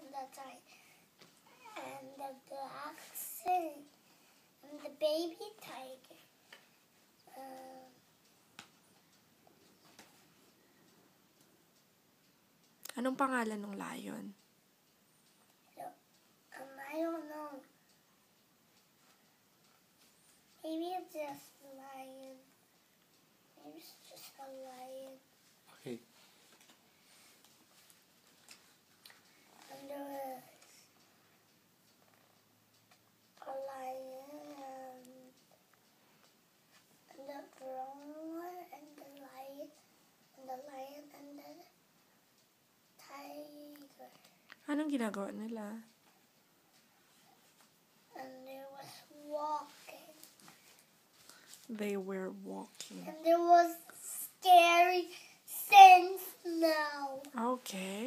and the tiger, and the black dachshund, and the baby tiger. Um, Anong pangalan ng lion? um, I don't know. Maybe it's just lion. Maybe it's just a lion. Okay. And there was a lion and, and the brown one and the lion and the lion and the tiger. Anong ginagawa nila? And there was walking. They were walking. And there was scary sense now. Okay.